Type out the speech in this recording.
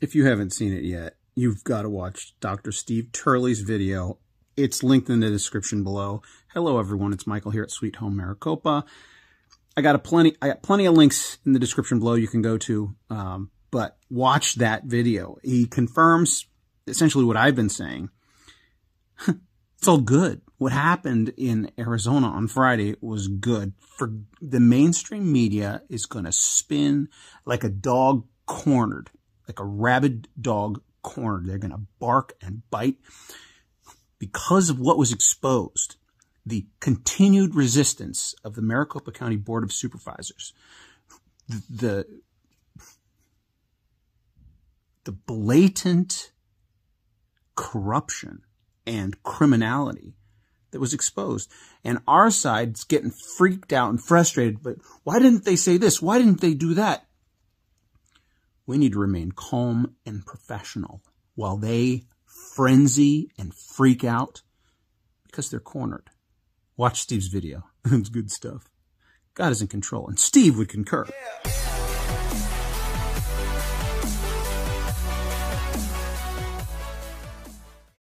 if you haven't seen it yet, you've got to watch Dr. Steve Turley's video. It's linked in the description below. Hello, everyone. It's Michael here at Sweet Home Maricopa. I got a plenty, I got plenty of links in the description below you can go to. Um, but watch that video. He confirms essentially what I've been saying. it's all good. What happened in Arizona on Friday was good. For the mainstream media is going to spin like a dog cornered, like a rabid dog cornered. They're going to bark and bite because of what was exposed. The continued resistance of the Maricopa County Board of Supervisors, the, the the blatant corruption and criminality that was exposed. And our side's getting freaked out and frustrated. But why didn't they say this? Why didn't they do that? We need to remain calm and professional while they frenzy and freak out because they're cornered. Watch Steve's video. it's good stuff. God is in control. And Steve would concur. Yeah.